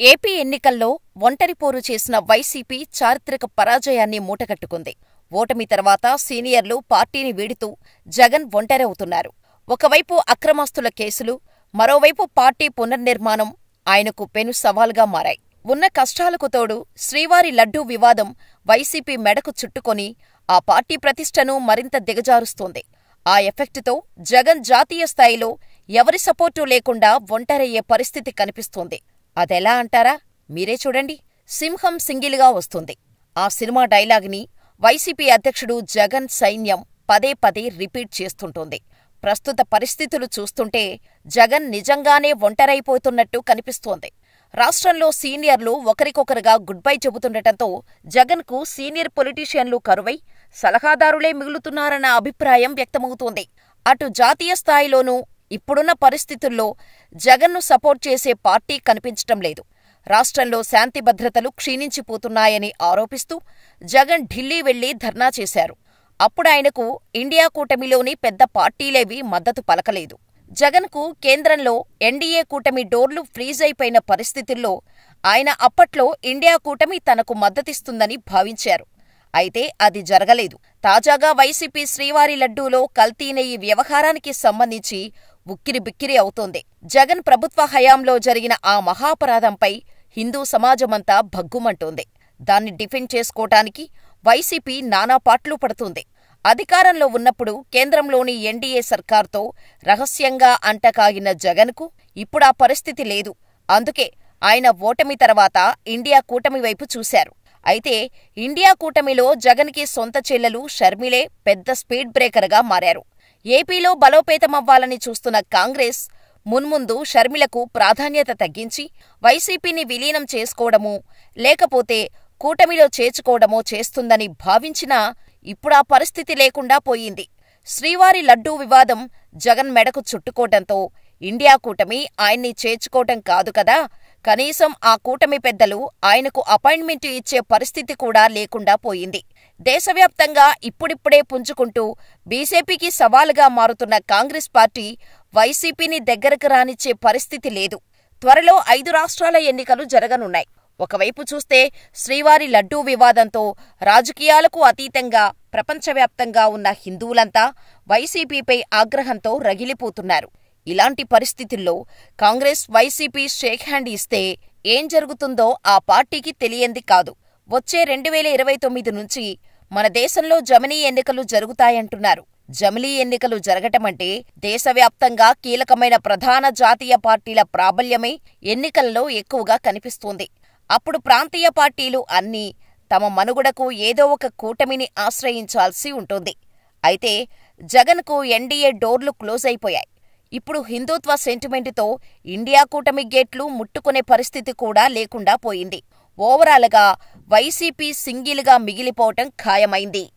AP ఎన్నికల్లో ఒంటరి పోరు చేసిన వైసీపీ చారిత్రక పరాజయాన్ని మూటగట్టుకుంది. ఓటమి తర్వాత సీనియర్లు పార్టీని వీడుతూ జగన్ ఒంటరవుతున్నారు. ఒకవైపు అక్రమాస్తుల కేసులు, మరోవైపు పార్టీ పునర్నిర్మాణం ఆయనకు పెను సవాల్గా మారాయి. ఉన్న కష్టాలకు తోడు శ్రీవారి లడ్డూ వివాదం వైసీపీ మెడకు చుట్టుకొని ఆ పార్టీ ప్రతిష్టను మరింత దిగజారుస్తోంది. ఆ ఎఫెక్టుతో జగన్ జాతీయ స్థాయిలో ఎవరి సపోర్టు లేకుండా ఒంటరయ్యే పరిస్థితి కనిపిస్తోంది. అదెలా అంటారా? మీరే చూడండి. సింహం సింగిల్గా వస్తుంది. ఆ సినిమా డైలాగ్ని వైసీపీ అధ్యక్షుడు జగన్ సైన్యం పదే పదే రిపీట్ చేస్తుంటోంది. ప్రస్తుత పరిస్థితులు చూస్తుంటే జగన్ నిజంగానే ఒంటరైపోతున్నట్టు కనిపిస్తోంది. రాష్ట్రంలో సీనియర్లు ఒకరికొకరుగా గుడ్బై చెబుతుండటంతో జగన్కు సీనియర్ పొలిటీషియన్లు కరువై సలహాదారులే మిగులుతున్నారన్న అభిప్రాయం వ్యక్తమవుతోంది. అటు జాతీయ స్థాయిలోనూ ఇప్పుడున్న పరిస్థితుల్లో జగన్ను సపోర్ట్ చేసే పార్టీ కనిపించటం లేదు. రాష్ట్రంలో శాంతి భద్రతలు క్షీణించిపోతున్నాయని ఆరోపిస్తూ జగన్ ఢిల్లీ వెళ్ళి ధర్నా చేశారు. అప్పుడాయనకు ఇండియా కూటమిలోని పెద్ద పార్టీలేవీ మద్దతు పలకలేదు. జగన్కు కేంద్రంలో ఎన్డీఏ కూటమి డోర్లు ఫ్రీజ్ అయిపోయిన పరిస్థితుల్లో ఆయన అప్పట్లో ఇండియా కూటమి తనకు మద్దతిస్తుందని భావించారు. అయితే అది జరగలేదు. తాజాగా వైసీపీ శ్రీవారి లడ్డూలో కల్తీనేయి వ్యవహారానికి సంబంధించి ఉక్కిరిబిక్కిరి అవుతోంది. జగన్ ప్రభుత్వ హయాంలో జరిగిన ఆ మహాపరాధంపై హిందూ సమాజమంతా భగ్గుమంటోంది. దాన్ని డిఫెండ్ చేసుకోటానికి వైసీపీ నానా పాట్లు పడుతోంది. అధికారంలో ఉన్నప్పుడు కేంద్రంలోని ఎన్డీఏ సర్కార్తో రహస్యంగా అంటకాగిన జగన్కు ఇప్పుడా పరిస్థితి లేదు. అందుకే ఆయన ఓటమి తర్వాత ఇండియా కూటమి వైపు చూశారు. అయితే ఇండియా కూటమిలో జగన్కి సొంత చెల్లెలు షర్మిలే పెద్ద స్పీడ్ బ్రేకర్గా మారారు. ఏపీలో బలోపేతమవ్వాలని చూస్తున్న కాంగ్రెస్ మున్ముందు షర్మిలకు ప్రాధాన్యత తగ్గించి వైసీపీని విలీనం చేసుకోవడమో లేకపోతే కూటమిలో చేర్చుకోవడమో చేస్తుందని భావించినా ఇప్పుడా పరిస్థితి లేకుండా పోయింది. శ్రీవారి లడ్డూ వివాదం జగన్ మెడకు చుట్టుకోవటంతో ఇండియా కూటమి ఆయన్ని చేర్చుకోవటం కాదు కదా కనీసం ఆ కూటమి పెద్దలు ఆయనకు అపాయింట్మెంటు ఇచ్చే పరిస్థితి కూడా లేకుండా పోయింది. దేశవ్యాప్తంగా ఇప్పుడిప్పుడే పుంజుకుంటూ బీజేపీకి సవాలుగా మారుతున్న కాంగ్రెస్ పార్టీ వైసీపీని దగ్గరకు రానిచ్చే పరిస్థితి లేదు. త్వరలో ఐదు రాష్ట్రాల ఎన్నికలు జరగనున్నాయి. ఒకవైపు చూస్తే శ్రీవారి లడ్డూ వివాదంతో రాజకీయాలకు అతీతంగా ప్రపంచవ్యాప్తంగా ఉన్న హిందువులంతా వైసీపీపై ఆగ్రహంతో రగిలిపోతున్నారు. ఇలాంటి పరిస్థితుల్లో కాంగ్రెస్ వైసీపీ షేక్ హ్యాండ్ ఇస్తే ఏం జరుగుతుందో ఆ పార్టీకి తెలియంది కాదు. వచ్చే రెండువేల ఇరవై తొమ్మిది నుంచి మన దేశంలో జమినీ ఎన్నికలు జరుగుతాయంటున్నారు. జమిలీ ఎన్నికలు జరగటమంటే దేశవ్యాప్తంగా కీలకమైన ప్రధాన జాతీయ పార్టీల ప్రాబల్యమే ఎన్నికల్లో ఎక్కువగా కనిపిస్తోంది. అప్పుడు ప్రాంతీయ పార్టీలు అన్నీ తమ మనుగడకు ఏదో ఒక కూటమిని ఆశ్రయించాల్సి ఉంటుంది. అయితే జగన్కు ఎన్డీఏ డోర్లు క్లోజ్ అయిపోయాయి ఇప్పుడు హిందూత్వ సెంటిమెంటుతో ఇండియా కూటమి గేట్లు ముట్టుకునే పరిస్థితి కూడా లేకుండా పోయింది. ఓవరాల్గా వైసీపీ సింగిల్గా మిగిలిపోవటం ఖాయమైంది.